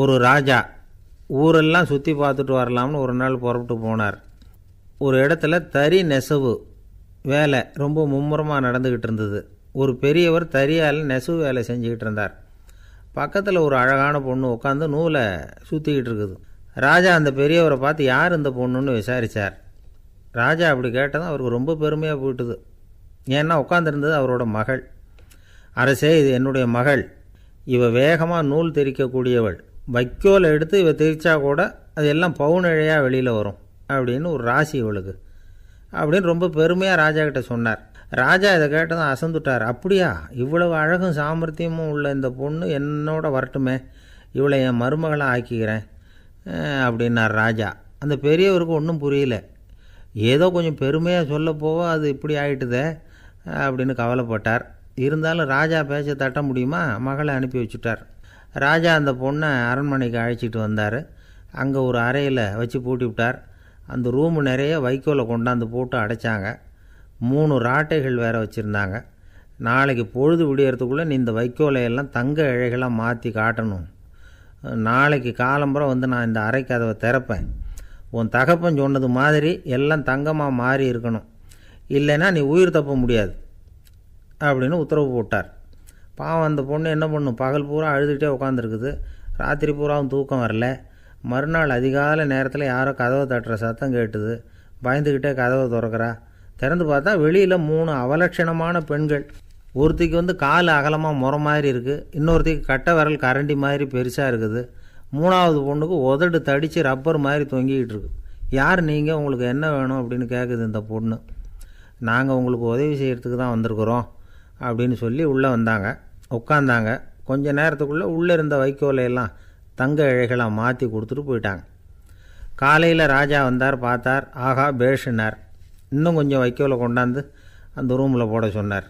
ஒரு ராஜா ஊரெல்லாம் சுற்றி பார்த்துட்டு வரலாம்னு ஒரு நாள் புறப்பட்டு போனார். ஒரு இடத்துல தறி நெசவு வேலை ரொம்ப மும்முரமாக நடந்துக்கிட்டு இருந்தது. ஒரு பெரியவர் தறியால் நெசவு வேலை செஞ்சுக்கிட்டு இருந்தார். பக்கத்தில் ஒரு அழகான பொண்ணு உட்காந்து நூலை சுற்றிக்கிட்டு இருக்குது. ராஜா அந்த பெரியவரை பார்த்து யார் இந்த பொண்ணுன்னு விசாரித்தார் ராஜா அப்படி கேட்டதும் அவருக்கு ரொம்ப பெருமையாக போயிட்டுது. ஏன்னா உட்காந்துருந்தது அவரோட மகள். அரசே இது என்னுடைய மகள். இவ வேகமாக நூல் தெரிக்கக்கூடியவள் வைக்கோலை எடுத்து இவ திரிச்சா கூட அது எல்லாம் பவுனிழையாக வெளியில் வரும் அப்படின்னு ஒரு ராசி இவளுக்கு. அப்படின்னு ரொம்ப பெருமையாக ராஜா கிட்ட சொன்னார். ராஜா இதை கேட்டதும் அசந்துட்டார். அப்படியா? இவ்வளவு அழகும் சாமர்த்தியமும் உள்ள இந்த பொண்ணு என்னோட வரட்டுமே. இவளை என் மருமகளை ஆக்கிக்கிறேன். அப்படின்னார் ராஜா. அந்த பெரியவருக்கு ஒன்றும் புரியல. ஏதோ கொஞ்சம் பெருமையாக சொல்ல போவோ அது இப்படி ஆயிட்டுதே அப்படின்னு கவலைப்பட்டார். இருந்தாலும் ராஜா பேச்ச தட்ட முடியுமா? மகளை அனுப்பி வச்சுட்டார். ராஜா அந்த பொண்ணை அரண்மனைக்கு அழைச்சிட்டு வந்தார். அங்கே ஒரு அறையில் வச்சு பூட்டி விட்டார். அந்த ரூமு நிறைய வைக்கோலை கொண்டாந்து போட்டு அடைச்சாங்க. மூணு ராட்டைகள் வேற வச்சுருந்தாங்க. நாளைக்கு பொழுது விடியறதுக்குள்ளே நீ இந்த வைக்கோலை எல்லாம் தங்க இழைகளாக மாற்றி காட்டணும். நாளைக்கு காலம்புறம் வந்து நான் இந்த அறை கதவை திறப்பேன். உன் தகப்பன் சொன்னது மாதிரி எல்லாம் தங்கமாக மாறி இருக்கணும். இல்லைன்னா நீ உயிர் தப்ப முடியாது. அப்படின்னு உத்தரவு போட்டார். பாவம் அந்த பொண்ணு என்ன பண்ணும்? பகல் பூரா அழுதுகிட்டே உட்காந்துருக்குது ராத்திரி பூராவும் தூக்கம் வரல. மறுநாள் அதிகாலை நேரத்தில் யாரோ கதவை தட்டுற சத்தம் கேட்டுது. பயந்துக்கிட்டே கதவை திறக்கிறா. திறந்து பார்த்தா வெளியில் மூணு அவலட்சணமான பெண்கள். ஒருத்திக்கு வந்து கால் அகலமாக முறை மாதிரி இருக்குது இன்னொருத்திக்கு கட்டை விரல் கரண்டி மாதிரி பெருசாக இருக்குது. மூணாவது பொண்ணுக்கு உதடு தடித்து ரப்பர் மாதிரி தொங்கிக்கிட்டு இருக்கு. யார் நீங்கள் உங்களுக்கு என்ன வேணும் அப்படின்னு கேட்குது இந்த பொண்ணு. நாங்கள் உங்களுக்கு உதவி செய்கிறதுக்கு தான் வந்திருக்கிறோம் அப்படின்னு சொல்லி உள்ளே வந்தாங்க. உட்காந்தாங்க கொஞ்ச நேரத்துக்குள்ளே உள்ளே இருந்த வைக்கோலையெல்லாம் தங்க இழைகளாக மாற்றி கொடுத்துட்டு போயிட்டாங்க. காலையில் ராஜா வந்தார் பார்த்தார். ஆகா பேஷுனார். இன்னும் கொஞ்சம் வைக்கோலை கொண்டாந்து அந்த ரூமில் போட சொன்னார்.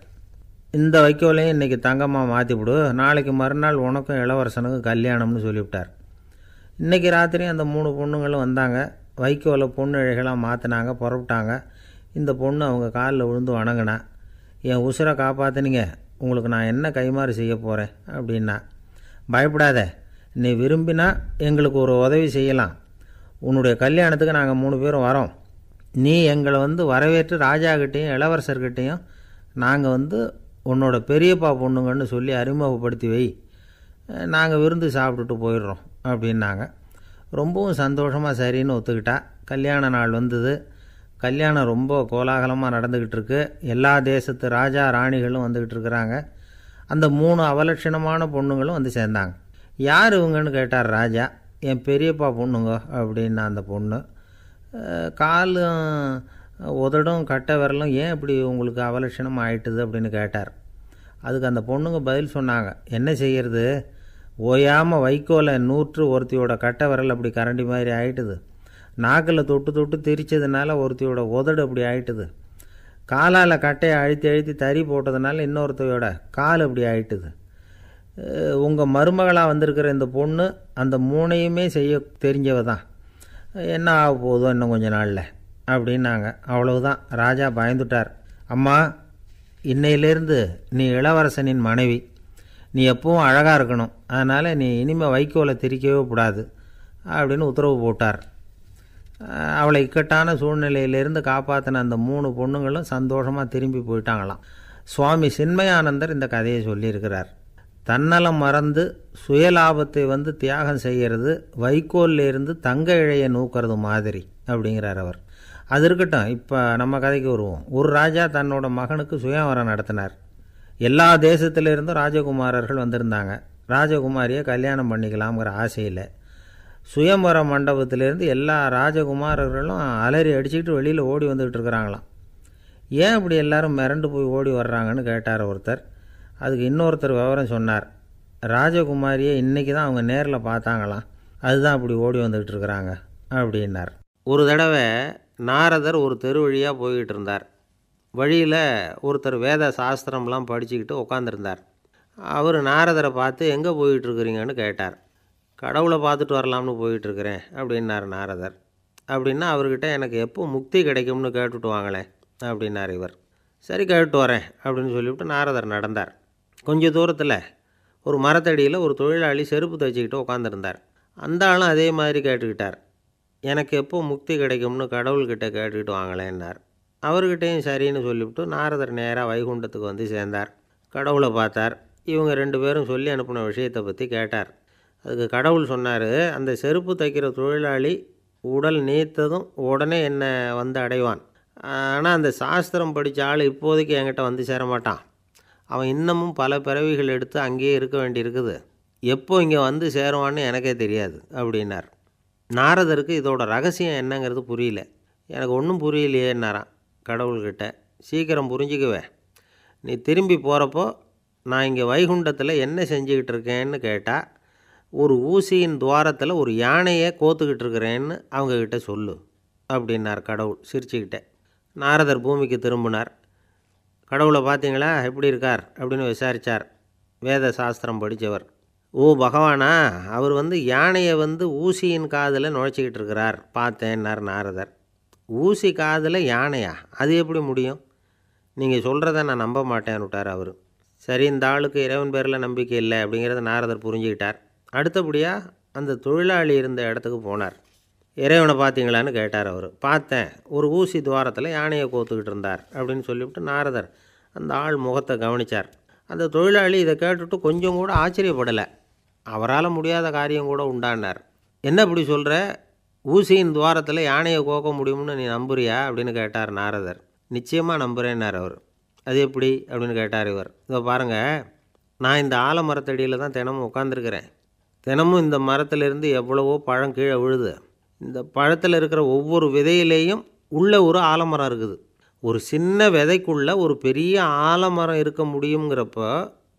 இந்த வைக்கோலையும் இன்றைக்கி தங்கமாக மாற்றி விடு. நாளைக்கு மறுநாள் உனக்கும் இளவரசனுக்கும் கல்யாணம்னு சொல்லிவிட்டார். இன்றைக்கி ராத்திரி அந்த மூணு பொண்ணுங்களும் வந்தாங்க. வைக்கோலை பொண்ணு இழைகளாக மாற்றினாங்க புறப்பட்டாங்க இந்த பொண்ணு அவங்க காலில் விழுந்து வணங்கினா. என் உசுரை காப்பாற்றினீங்க உங்களுக்கு நான் என்ன கைமாறு செய்ய போகிறேன் அப்படின்னா பயப்படாத. நீ விரும்பினா எங்களுக்கு ஒரு உதவி செய்யலாம். உன்னுடைய கல்யாணத்துக்கு நாங்கள் மூணு பேரும் வரோம். நீ எங்களை வந்து வரவேற்று ராஜாக்கிட்டேயும் இளவரசர்கிட்டையும் நாங்கள் வந்து உன்னோட பெரியப்பா பொண்ணுங்கன்னு சொல்லி அறிமுகப்படுத்தி வை. நாங்கள் விருந்து சாப்பிட்டுட்டு போயிடுறோம் அப்படின்னாங்க. ரொம்பவும் சந்தோஷமாக சரின்னு ஒத்துக்கிட்டா. கல்யாண நாள் வந்தது. கல்யாணம் ரொம்ப கோலாகலமாக நடந்துக்கிட்டு இருக்கு எல்லா தேசத்து ராஜா ராணிகளும் வந்துக்கிட்டு இருக்கிறாங்க அந்த மூணு அவலட்சணமான பொண்ணுங்களும் வந்து சேர்ந்தாங்க. யார் இவங்கன்னு கேட்டார் ராஜா. என் பெரியப்பா பொண்ணுங்க அப்படின்னா அந்த பொண்ணு. காலும் உதடும் கட்டை விரலும் ஏன் இப்படி உங்களுக்கு அவலட்சணம் ஆயிட்டுது அப்படின்னு கேட்டார். அதுக்கு அந்த பொண்ணுங்க பதில் சொன்னாங்க. என்ன செய்யறது? ஓயாமல் வைக்கோலை நூற்று ஒருத்தியோட கட்டை விரல் அப்படி கரண்டி மாதிரி ஆயிட்டுது. நாக்கில் தொட்டு தொட்டு திரிச்சதுனால ஒருத்தையோட உதடு அப்படி ஆயிட்டுது. காலால் கட்டையை அழுத்தி அழுத்தி தறி போட்டதுனால இன்னொருத்தையோட கால் அப்படி ஆயிட்டுது. உங்கள் மருமகளாக வந்திருக்கிற இந்த பொண்ணு அந்த மூணையுமே செய்ய தெரிஞ்சவ தான் என்ன ஆக போகுதோ இன்னும் கொஞ்ச நாளில் அப்படின்னாங்க. அவ்வளவுதான். ராஜா பயந்துட்டார். அம்மா இன்னையிலேருந்து நீ இளவரசனின் மனைவி. நீ எப்பவும் அழகாக இருக்கணும். அதனால் நீ இனிமேல் வைக்கோலை திரிக்கவே கூடாது அப்படின்னு உத்தரவு போட்டார். அவளை இக்கட்டான சூழ்நிலையிலிருந்து காப்பாற்றின அந்த மூணு பொண்ணுங்களும் சந்தோஷமாக திரும்பி போயிட்டாங்களாம். சுவாமி சின்மயானந்தர் இந்த கதையை சொல்லியிருக்கிறார். தன்னலம் மறந்து சுயலாபத்தை வந்து தியாகம் செய்கிறது வைக்கோல்ல இருந்து தங்க இழையை நூக்கிறது மாதிரி அப்படிங்கிறார் அவர். அது இருக்கட்டும் இப்போ நம்ம கதைக்கு வருவோம். ஒரு ராஜா தன்னோட மகனுக்கு சுயவரம் நடத்தினார். எல்லா தேசத்திலிருந்தும் ராஜகுமாரர்கள் வந்திருந்தாங்க. ராஜகுமாரியை கல்யாணம் பண்ணிக்கலாம்ங்கிற ஆசையில் சுயம்பர மண்டபத்திலேருந்து எல்லா ராஜகுமாரர்களும் அலறி அடிச்சுக்கிட்டு வெளியில் ஓடி வந்துக்கிட்டு இருக்கிறாங்களாம். ஏன் இப்படி எல்லாரும் மிரண்டு போய் ஓடி வர்றாங்கன்னு கேட்டார் ஒருத்தர். அதுக்கு இன்னொருத்தர் விவரம் சொன்னார். ராஜகுமாரியை இன்றைக்கி தான் அவங்க நேரில் பார்த்தாங்களாம். அதுதான் இப்படி ஓடி வந்துக்கிட்டு இருக்கிறாங்க அப்படின்னார். ஒரு தடவை நாரதர் ஒரு தெரு வழியாக போய்கிட்டு இருந்தார். வழியில் ஒருத்தர் வேத சாஸ்திரம்லாம் படிச்சுக்கிட்டு உட்காந்துருந்தார் அவர் நாரதரை பார்த்து எங்கே போயிட்டுருக்குறீங்கன்னு கேட்டார். கடவுளை பார்த்துட்டு வரலாம்னு போயிட்டுருக்கிறேன் அப்படின்னார் நாரதர். அப்படின்னா அவர்கிட்ட எனக்கு எப்போ முக்தி கிடைக்கும்னு கேட்டுட்டு வாங்களேன் அப்படின்னார் இவர். சரி கேட்டு வரேன் அப்படின்னு சொல்லிவிட்டு நாரதர் நடந்தார். கொஞ்சம் தூரத்தில் ஒரு மரத்தடியில் ஒரு தொழிலாளி செருப்பு தைச்சிக்கிட்டு உட்காந்துருந்தார் அந்த ஆளும் அதே மாதிரி கேட்டுக்கிட்டார். எனக்கு எப்போ முக்தி கிடைக்கும்னு கடவுள்கிட்ட கேட்டுக்கிட்டு வாங்களேன்னார். அவர்கிட்டையும் சரின்னு சொல்லிவிட்டு நாரதர் நேராக வைகுண்டத்துக்கு வந்து சேர்ந்தார். கடவுளை பார்த்தார். இவங்க ரெண்டு பேரும் சொல்லி அனுப்பின விஷயத்தை பற்றி கேட்டார். அதுக்கு கடவுள் சொன்னார் அந்த செருப்பு தைக்கிற தொழிலாளி உடல் நீத்ததும் உடனே என்னை வந்து அடைவான். ஆனால் அந்த சாஸ்திரம் படித்த ஆள் இப்போதைக்கு என்கிட்ட வந்து சேர மாட்டான். அவன் இன்னமும் பல பிறவிகள் எடுத்து அங்கேயே இருக்க வேண்டியிருக்குது. எப்போ இங்கே வந்து சேருவான்னு எனக்கே தெரியாது அப்படின்னார். நாரதருக்கு இதோட ரகசியம் என்னங்கிறது புரியல. எனக்கு ஒன்றும் புரியலையேன்னாரான் கடவுள்கிட்ட. சீக்கிரம் புரிஞ்சுக்குவே. நீ திரும்பி போகிறப்போ நான் இங்கே வைகுண்டத்தில் என்ன செஞ்சுக்கிட்டு இருக்கேன்னு கேட்டால் ஒரு ஊசியின் துவாரத்தில் ஒரு யானையை கோத்துக்கிட்டு இருக்கிறேன்னு அவங்கக்கிட்ட சொல்லு அப்படின்னார் கடவுள் சிரிச்சுக்கிட்டே. நாரதர் பூமிக்கு திரும்பினார். கடவுளை பார்த்தீங்களா? எப்படி இருக்கார்? அப்படின்னு விசாரித்தார் வேத சாஸ்திரம் படித்தவர் ஓ பகவானா அவர் வந்து யானையை வந்து ஊசியின் காதில் நுழைச்சிக்கிட்டு இருக்கிறார் பார்த்தேன்னார் நாரதர். ஊசி காதில் யானையா? அது எப்படி முடியும்? நீங்கள் சொல்கிறத நான் நம்ப மாட்டேன்னுட்டார் அவர். சரி இந்த ஆளுக்கு இறைவன் பேரில் நம்பிக்கை இல்லை அப்படிங்கிறத நாரதர் புரிஞ்சுக்கிட்டார். அடுத்தபடியாக அந்த தொழிலாளி இருந்த இடத்துக்கு போனார். இறைவனை பார்த்தீங்களான்னு கேட்டார் அவர். பார்த்தேன். ஒரு ஊசி துவாரத்தில் யானையை கோத்துக்கிட்டு இருந்தார் அப்படின்னு சொல்லிவிட்டு நாரதர் அந்த ஆள் முகத்தை கவனித்தார் அந்த தொழிலாளி இதை கேட்டுட்டு கொஞ்சம் கூட ஆச்சரியப்படலை. அவரால் முடியாத காரியம் கூட உண்டானார். என்ன இப்படி சொல்கிற ஊசியின் துவாரத்தில் யானையை கோக்க முடியும்னு நீ நம்புறியா? அப்படின்னு கேட்டார் நாரதர். நிச்சயமாக நம்புகிறேன்னார் அவர். அது எப்படி? அப்படின்னு கேட்டார் இவர். இதோ பாருங்கள் நான் இந்த ஆலமரத்தடியில் தான் தினமும் உட்காந்துருக்கிறேன் தினமும் இந்த மரத்திலிருந்து எவ்வளவோ பழம் கீழே விழுது. இந்த பழத்தில் இருக்கிற ஒவ்வொரு விதையிலேயும் உள்ள ஒரு ஆலமரம் இருக்குது. ஒரு சின்ன விதைக்குள்ளே ஒரு பெரிய ஆலமரம் இருக்க முடியுங்கிறப்ப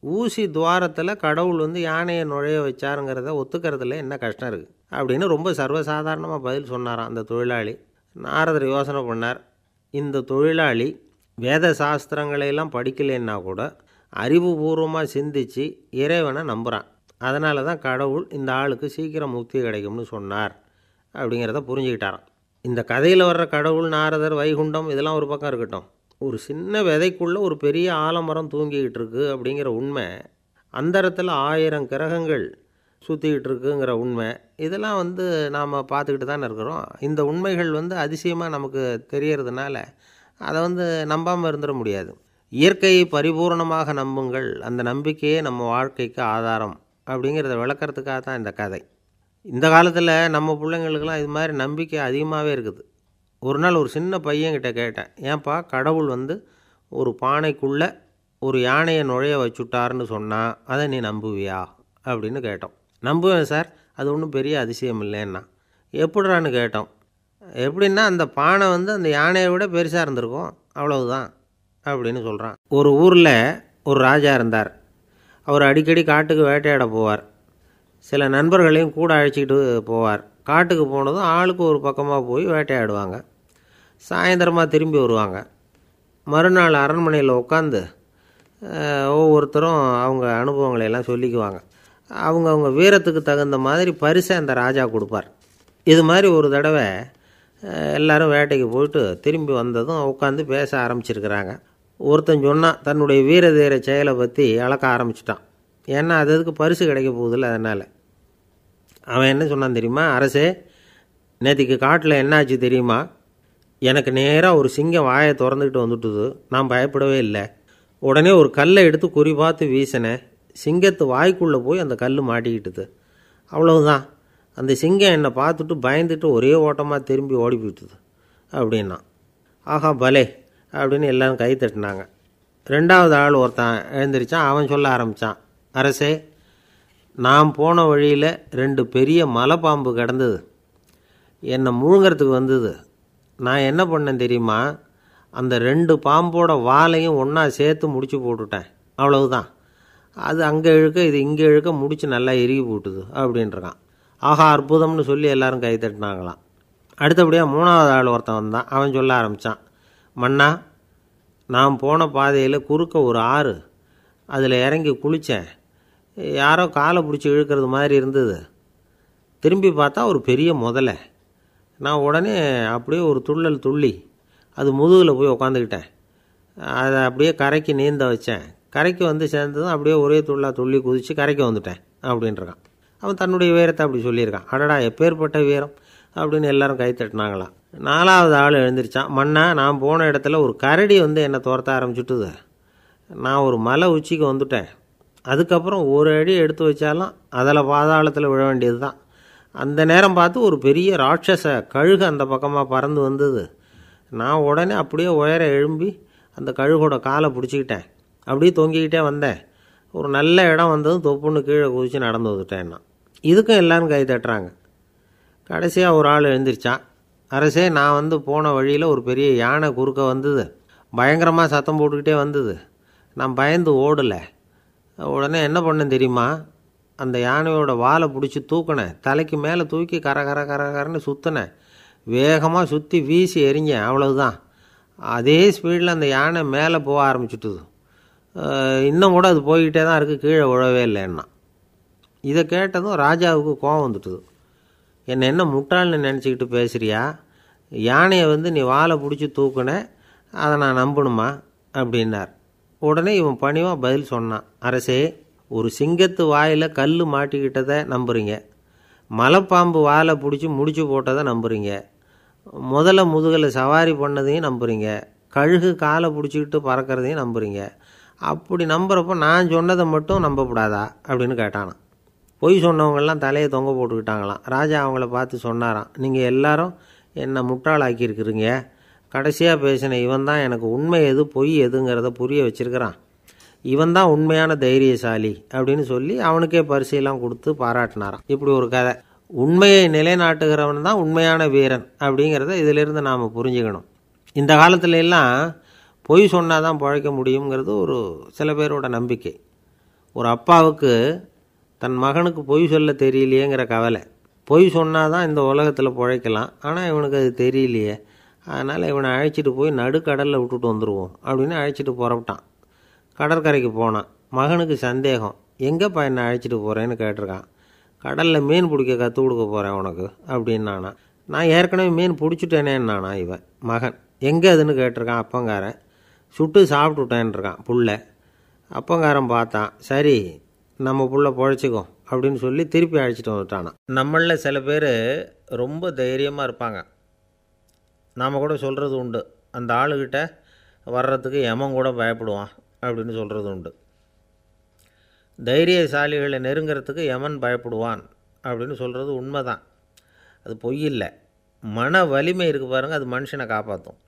ஊசி துவாரத்தில் கடவுள் வந்து யானையை நுழைய வச்சாருங்கிறத ஒத்துக்கிறதுல என்ன கஷ்டம் இருக்குது அப்படின்னு ரொம்ப சர்வசாதாரணமாக பதில் சொன்னாராம் அந்த தொழிலாளி. நாரதர் யோசனை பண்ணார். இந்த தொழிலாளி வேத சாஸ்திரங்களையெல்லாம் படிக்கலைன்னா கூட அறிவுபூர்வமாக சிந்தித்து இறைவனை நம்புகிறான் அதனால தான் கடவுள் இந்த ஆளுக்கு சீக்கிரம் முக்தி கிடைக்கும்னு சொன்னார் அப்படிங்கிறத புரிஞ்சுக்கிட்டாராம். இந்த கதையில் வர்ற கடவுள் நாரதர் வைகுண்டம் இதெல்லாம் ஒரு பக்கம் இருக்கட்டும். ஒரு சின்ன விதைக்குள்ளே ஒரு பெரிய ஆலமரம் தூங்கிக்கிட்டு இருக்கு அப்படிங்கிற உண்மை அந்தரத்தில் ஆயிரம் கிரகங்கள் சுற்றிக்கிட்டு இருக்குங்கிற உண்மை இதெல்லாம் வந்து நாம் பார்த்துக்கிட்டு தானே இருக்கிறோம். இந்த உண்மைகள் வந்து அதிசயமாக நமக்கு தெரியறதுனால அதை வந்து நம்பாமல் இருந்துட முடியாது. இயற்கையை பரிபூர்ணமாக நம்புங்கள். அந்த நம்பிக்கையே நம்ம வாழ்க்கைக்கு ஆதாரம். அப்படிங்கிறத விளக்கிறதுக்காக தான் இந்த கதை. இந்த காலத்தில் நம்ம பிள்ளைங்களுக்கெல்லாம் இது மாதிரி நம்பிக்கை அதிகமாகவே இருக்குது. ஒரு நாள் ஒரு சின்ன பையன்கிட்ட கேட்டேன் ஏன்பா கடவுள் வந்து ஒரு பானைக்குள்ளே ஒரு யானையை நுழைய வச்சுட்டாருன்னு சொன்னால் அதை நீ நம்புவியா? அப்படின்னு கேட்டோம். நம்புவேன் சார் அது ஒன்றும் பெரிய அதிசயம் இல்லைன்னா. எப்படிறான்னு கேட்டோம். எப்படின்னா அந்த பானை வந்து அந்த யானையை விட பெருசாக இருந்திருக்கும். அவ்வளவுதான். அப்படின்னு சொல்கிறான் ஒரு ஊரில் ஒரு ராஜா இருந்தார். அவர் அடிக்கடி காட்டுக்கு வேட்டையாட போவார். சில நண்பர்களையும் கூட அழைச்சிக்கிட்டு போவார். காட்டுக்கு போனதும் ஆளுக்கு ஒரு பக்கமாக போய் வேட்டையாடுவாங்க. சாயந்தரமாக திரும்பி வருவாங்க. மறுநாள் அரண்மனையில் உட்காந்து ஒவ்வொருத்தரும் அவங்க அனுபவங்களை எல்லாம் சொல்லிக்குவாங்க. அவங்க அவங்க வீரத்துக்கு தகுந்த மாதிரி பரிசை அந்த ராஜா கொடுப்பார். இது மாதிரி ஒரு தடவை எல்லோரும் வேட்டைக்கு போயிட்டு திரும்பி வந்ததும் உட்காந்து பேச ஆரம்பிச்சிருக்கிறாங்க. ஒருத்தன் சொன்னான் தன்னுடைய வீர தீர செயலை பற்றி அளக்க ஆரம்பிச்சிட்டான். ஏன்னா அது அதுக்கு பரிசு கிடைக்க போகுதில்ல அதனால். அவன் என்ன சொன்னான் தெரியுமா? அரசே நேற்றுக்கு காட்டில் என்னாச்சு தெரியுமா? எனக்கு நேராக ஒரு சிங்கம் வாயை திறந்துக்கிட்டு வந்துட்டுது. நான் பயப்படவே இல்லை. உடனே ஒரு கல்லை எடுத்து குறி பார்த்து வீசினேன் சிங்கத்து வாய்க்குள்ளே போய் அந்த கல் மாட்டிக்கிட்டுது. அவ்வளவுதான். அந்த சிங்கம் என்னை பார்த்துட்டு பயந்துட்டு ஒரே ஓட்டமாக திரும்பி ஓடி போயிட்டுது. அப்படின்னா ஆஹா பலே அப்படின்னு எல்லாரும் கை தட்டினாங்க. ரெண்டாவது ஆள் ஒருத்தன் எழுந்திரிச்சான் அவன் சொல்ல ஆரம்பித்தான் அரசே நான் போன வழியில் ரெண்டு பெரிய மலைப்பாம்பு கிடந்தது. என்னை முழுங்கிறதுக்கு வந்தது. நான் என்ன பண்ணேன் தெரியுமா? அந்த ரெண்டு பாம்போட வாலையும் ஒன்றா சேர்த்து முடிச்சு போட்டுட்டேன். அவ்வளவுதான். அது அங்கே இழுக்க இது இங்கே இழுக்க முடிச்சு நல்லா இறுகி போட்டுது அப்படின்றான் ஆஹா அற்புதம்னு சொல்லி எல்லாரும் கை தட்டினாங்களாம். அடுத்தபடியாக மூணாவது ஆள் ஒருத்தன் வந்தான் அவன் சொல்ல ஆரம்பித்தான் மன்னா நான் போன பாதையில் குறுக்க ஒரு ஆறு. அதில் இறங்கி குளித்தேன் யாரோ காலை பிடிச்சி இழுக்கிறது மாதிரி இருந்தது. திரும்பி பார்த்தா ஒரு பெரிய முதலை. நான் உடனே அப்படியே ஒரு துள்ளல் துள்ளி அது முதுகில் போய் உக்காந்துக்கிட்டேன். அதை அப்படியே கரைக்கு நீந்த வச்சேன். கரைக்கு வந்து சேர்ந்ததும் அப்படியே ஒரே துள்ளா துள்ளி குதித்து கரைக்கு வந்துட்டேன் அப்படின்றான். அவன் தன்னுடைய வீரத்தை அப்படி சொல்லியிருக்கான். அடடா எப்பேற்பட்ட வீரம் அப்படின்னு எல்லாரும் கை தட்டினாங்களாம் நாலாவது ஆள் எழுந்திருச்சான். மண்ணா நான் போன இடத்துல ஒரு கரடி வந்து என்னை துரத்த ஆரம்பிச்சுட்டுது. நான் ஒரு மலை உச்சிக்கு வந்துட்டேன். அதுக்கப்புறம் ஒரு அடி எடுத்து வச்சாலும் அதில் பாதாளத்தில் விழ வேண்டியது தான் அந்த நேரம் பார்த்து ஒரு பெரிய ராட்சச கழுகு அந்த பக்கமாக பறந்து வந்தது. நான் உடனே அப்படியே உயர எழும்பி அந்த கழுகோட காலை பிடிச்சிக்கிட்டேன். அப்படியே தொங்கிக்கிட்டே வந்தேன். ஒரு நல்ல இடம் வந்ததும் தொப்புன்னு கீழே குதித்து நடந்து வந்துட்டேன் நான். இதுக்கும் எல்லாரும் கை தட்டுறாங்க. கடைசியாக ஒரு ஆள் எழுந்திரிச்சான். அரசே நான் வந்து போன வழியில் ஒரு பெரிய யானை குறுக்க வந்தது. பயங்கரமாக சத்தம் போட்டுக்கிட்டே வந்தது. நான் பயந்து ஓடலை. உடனே என்ன பண்ணேன் தெரியுமா? அந்த யானையோட வாலை பிடிச்சி தூக்கினேன். தலைக்கு மேலே தூக்கி கர கர கர கரன்னு சுற்றினேன் வேகமாக சுற்றி வீசி எரிஞ்சேன் அவ்வளவுதான். அதே ஸ்பீடில் அந்த யானை மேலே போக ஆரம்பிச்சுட்டுது. இன்னும் கூட அது போய்கிட்டே தான் இருக்குது கீழே விழவே இல்லைன்னா. இதை கேட்டதும் ராஜாவுக்கு கோவம் வந்துட்டுது. என்னை என்ன முட்டாள்னு நினச்சிக்கிட்டு பேசுகிறியா யானையை வந்து நீ வாலை பிடிச்சி தூக்குன அதை நான் நம்பணுமா? அப்படின்னார். உடனே இவன் பணிவாக பதில் சொன்னான். அரசே ஒரு சிங்கத்து வாயில் கல் மாட்டிக்கிட்டதை நம்புறீங்க. மலைப்பாம்பு வாலை பிடிச்சி முடிச்சு போட்டதை நம்புறீங்க. முதல்ல முதுகில் சவாரி பண்ணதையும் நம்புறீங்க. கழுகு காலை பிடிச்சிக்கிட்டு பறக்கிறதையும் நம்புறீங்க. அப்படி நம்புறப்போ நான் சொன்னதை மட்டும் நம்பக்கூடாதா அப்படின்னு கேட்டானான் பொய் சொன்னவங்கெல்லாம் தலையை தொங்க போட்டுக்கிட்டாங்களாம். ராஜா அவங்கள பார்த்து சொன்னாராம் நீங்கள் எல்லாரும் என்னை முட்டாளாக்கியிருக்கிறீங்க. கடைசியாக பேசின இவன் தான் எனக்கு உண்மை எது பொய் எதுங்கிறத புரிய வச்சுருக்கிறான். இவன் தான் உண்மையான தைரியசாலி அப்படின்னு சொல்லி அவனுக்கே பரிசையெல்லாம் கொடுத்து பாராட்டினாராம். இப்படி ஒரு கதை. உண்மையை நிலைநாட்டுகிறவன் தான் உண்மையான வீரன் அப்படிங்கிறத இதிலிருந்து நாம் புரிஞ்சுக்கணும். இந்த காலத்துல எல்லாம் பொய் சொன்னால் தான் பழைக்க முடியுங்கிறது ஒரு சில பேரோட நம்பிக்கை. ஒரு அப்பாவுக்கு தன் மகனுக்கு பொய் சொல்ல தெரியலையேங்கிற கவலை. பொய் சொன்னால் தான் இந்த உலகத்தில் பிழைக்கலாம். ஆனால் இவனுக்கு அது தெரியலையே. அதனால் இவனை அழைச்சிட்டு போய் நடுக்கடலில் விட்டுட்டு வந்துடுவோம் அப்படின்னு அழைச்சிட்டு புறப்பட்டான். கடற்கரைக்கு போனான். மகனுக்கு சந்தேகம். எங்கேப்பா என்னை அழைச்சிட்டு போகிறேன்னு கேட்டிருக்கான். கடலில் மீன் பிடிக்க கற்றுக் கொடுக்க போகிறேன் உனக்கு அப்படின்னானா. நான் ஏற்கனவே மீன் பிடிச்சிட்டேனேன்னானா இவன் மகன். எங்கே அதுன்னு கேட்டிருக்கான் அப்பங்காரன். சுட்டு சாப்பிட்டுட்டேன்ருக்கான் புள்ள. அப்பங்காரன் பார்த்தான். சரி நம்ம புள்ள பொழைச்சிக்கோ அப்படின்னு சொல்லி திருப்பி அழைச்சிட்டு வந்துட்டானா. நம்மளில் சில பேர் ரொம்ப தைரியமாக இருப்பாங்க. நாம் கூட சொல்கிறது உண்டு. அந்த ஆளுகிட்ட வர்றதுக்கு எமன் கூட பயப்படுவான் அப்படின்னு சொல்கிறது உண்டு. தைரியசாலிகளை நெருங்கிறதுக்கு யமன் பயப்படுவான் அப்படின்னு சொல்கிறது உண்மை தான் அது பொய் இல்லை. மன வலிமை இருக்குது பாருங்கள் அது மனுஷனை காப்பாற்றும்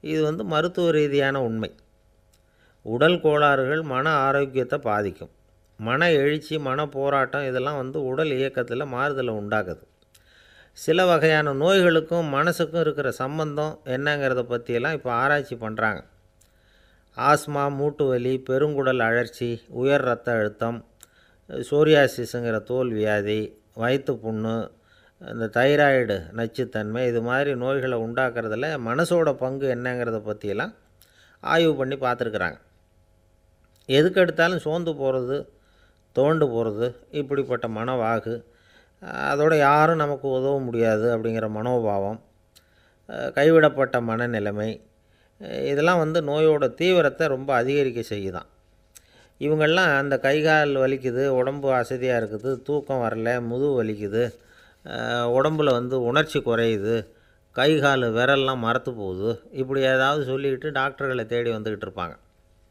இது வந்து மருத்துவ ரீதியான உண்மை. உடல் கோளாறுகள் மன ஆரோக்கியத்தை பாதிக்கும். மன எழுச்சி மன போராட்டம் இதெல்லாம் வந்து உடல் இயக்கத்தில் மாறுதலை உண்டாக்குது. சில வகையான நோய்களுக்கும் மனசுக்கும் இருக்கிற சம்பந்தம் என்னங்கிறத பற்றியெல்லாம் இப்போ ஆராய்ச்சி பண்ணுறாங்க ஆஸ்மா மூட்டு வலி பெருங்குடல் அழற்சி உயர் ரத்த அழுத்தம் சோரியாசிஸுங்கிற தோல் வியாதி வயிற்று புண்ணு இந்த தைராய்டு நச்சுத்தன்மை இது மாதிரி நோய்களை உண்டாக்குறதுல மனசோட பங்கு என்னங்கிறத பற்றியெல்லாம் ஆய்வு பண்ணி பார்த்துருக்குறாங்க. எதுக்கு எடுத்தாலும் சோர்ந்து போகிறது தோண்டு போகிறது இப்படிப்பட்ட மனவாகு அதோட யாரும் நமக்கு உதவ முடியாது அப்படிங்கிற மனோபாவம் கைவிடப்பட்ட மனநிலைமை இதெல்லாம் வந்து நோயோட தீவிரத்தை ரொம்ப அதிகரிக்க செய்யுதான். இவங்கள்லாம் அந்த கை கால் வலிக்குது உடம்பு அசதியாக இருக்குது தூக்கம் வரல முதுகு வலிக்குது உடம்பில் உடம்புல வந்து உணர்ச்சி குறையுது கை கால் விரல்லாம் மறத்து போகுது இப்படி ஏதாவது சொல்லிக்கிட்டு டாக்டர்களை தேடி வந்துக்கிட்டு இருப்பாங்க.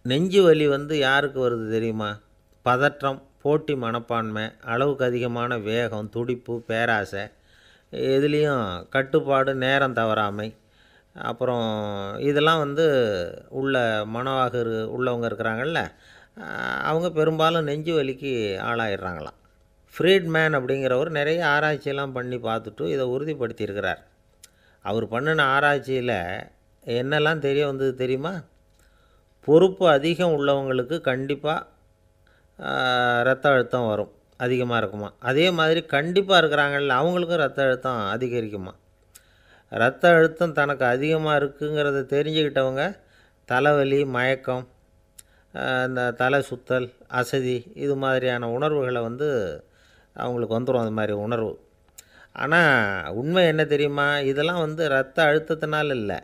நெஞ்சு வலி வந்து யாருக்கு வருது தெரியுமா? பதற்றம் போட்டி மனப்பான்மை அளவுக்கு அதிகமான வேகம் துடிப்பு பேராசை எதுலேயும் கட்டுப்பாடு நேரம் தவறாமை அப்புறம் இதெல்லாம் வந்து உள்ள மனவாக இரு உள்ளவங்க இருக்கிறாங்கல்ல அவங்க பெரும்பாலும் நெஞ்சு வலிக்கு ஆளாயிடுறாங்களாம். ஃப்ரீட்மேன் அப்படிங்கிறவர் நிறைய ஆராய்ச்சியெல்லாம் பண்ணி பார்த்துட்டு இதை உறுதிப்படுத்தியிருக்கிறார். அவர் பண்ணின ஆராய்ச்சியில் என்னெல்லாம் தெரிய வந்தது தெரியுமா? பொறுப்பு அதிகம் உள்ளவங்களுக்கு கண்டிப்பாக ரத்த அழுத்தம் வரும். அதிகமாக இருக்குமா? அதே மாதிரி கண்டிப்பாக இருக்கிறாங்கல்ல அவங்களுக்கும் ரத்த அழுத்தம் அதிகரிக்குமா? ரத்த அழுத்தம் தனக்கு அதிகமாக இருக்குங்கிறத தெரிஞ்சுக்கிட்டவங்க தலைவலி மயக்கம் இந்த தலை சுத்தல் அசதி இது மாதிரியான உணர்வுகளை வந்து அவங்களுக்கு வந்துடும் அது மாதிரி உணர்வு. ஆனால் உண்மை என்ன தெரியுமா? இதெல்லாம் வந்து ரத்த அழுத்தத்தினால இல்லை.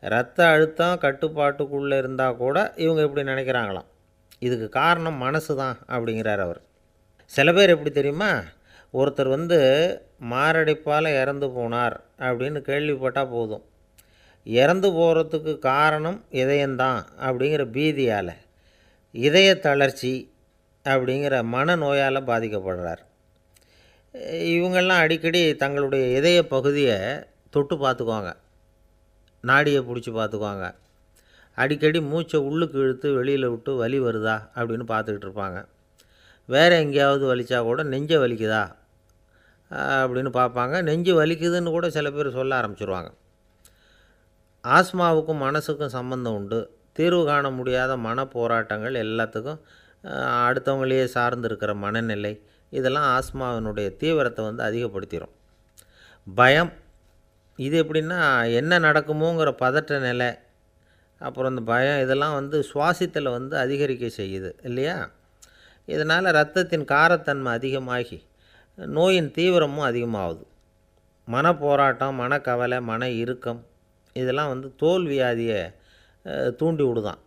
ரத்த அழுத்தம் கட்டுப்பாட்டுக்குள்ளே இருந்தால் கூட இவங்க இப்படி நினைக்கிறாங்களாம். இதுக்கு காரணம் மனசு தான் அப்படிங்கிறார் அவர். சில பேர் எப்படி தெரியுமா? ஒருத்தர் வந்து மாரடைப்பால் இறந்து போனார் அப்படின்னு கேள்விப்பட்டால் போதும். இறந்து போகிறதுக்கு காரணம் இதயம்தான் அப்படிங்கிற பீதியால் இதய தளர்ச்சி அப்படிங்கிற மனநோயால் பாதிக்கப்படுறார். இவங்கெல்லாம் அடிக்கடி தங்களுடைய இதய பகுதியை தொட்டு பார்த்துக்குவாங்க. நாடியை பிடிச்சி பார்த்துக்குவாங்க. அடிக்கடி மூச்சை உள்ளுக்கு இழுத்து வெளியில் விட்டு வலி வருதா அப்படின்னு பார்த்துக்கிட்டு இருப்பாங்க. வேறு எங்கேயாவது வலிச்சா கூட நெஞ்சை வலிக்குதா? அப்படின்னு பார்ப்பாங்க. நெஞ்சு வலிக்குதுன்னு கூட சில பேர் சொல்ல ஆரம்பிச்சிருவாங்க. ஆஸ்மாவுக்கும் மனசுக்கும் சம்பந்தம் உண்டு. தீர்வு காண முடியாத மன போராட்டங்கள் எல்லாத்துக்கும் அடுத்தவங்களையே சார்ந்து இருக்கிற மனநிலை இதெல்லாம் ஆஸ்மாவினுடைய தீவிரத்தை வந்து அதிகப்படுத்திடும் பயம் இது எப்படின்னா என்ன நடக்குமோங்கிற பதட்ட நிலை அப்புறம் இந்த பயம் இதெல்லாம் வந்து சுவாசித்தலை வந்து அதிகரிக்க செய்யுது இல்லையா? இதனால் ரத்தத்தின் காரத்தன்மை அதிகமாகி நோயின் தீவிரமும் அதிகமாகுது. மன போராட்டம் மனக்கவலை மன இறுக்கம் இதெல்லாம் வந்து தோல் வியாதியை தூண்டி விடுதான்.